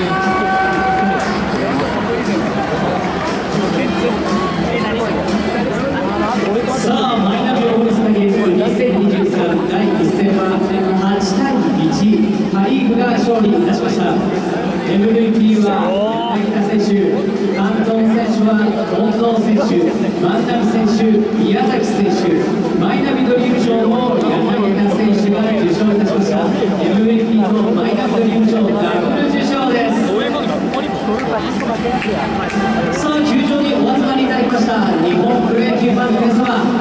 さあマイナビオールスターゲーム2023第1戦は8対1パ・リーグが勝利いたしました。MVP は柳田選手関東選手は近藤選手万波選手宮崎選手マイナビドリーム賞も柳田選手が受賞いたしました MVP とマイナビドリーム賞ダブル受賞ですさあ球場にお集まりいただきました日本プロ野球ファンの皆様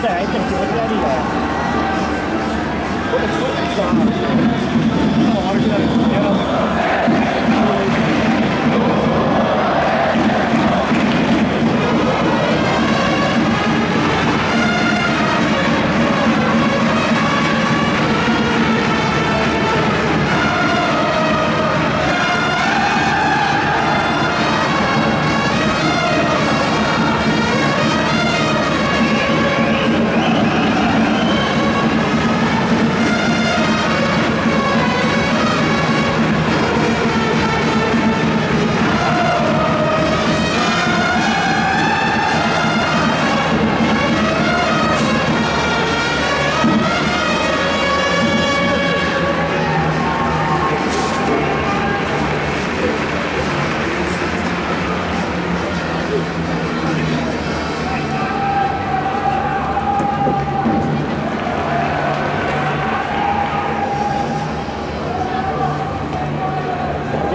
ったら相手も気持ち悪いよこれすごいさ今も歩きなる嫌なんだから。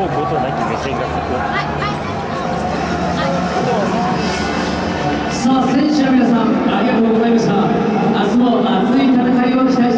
某高等なき目線がそこさあ選手の皆さんありがとうございました。明日も熱い戦いを期待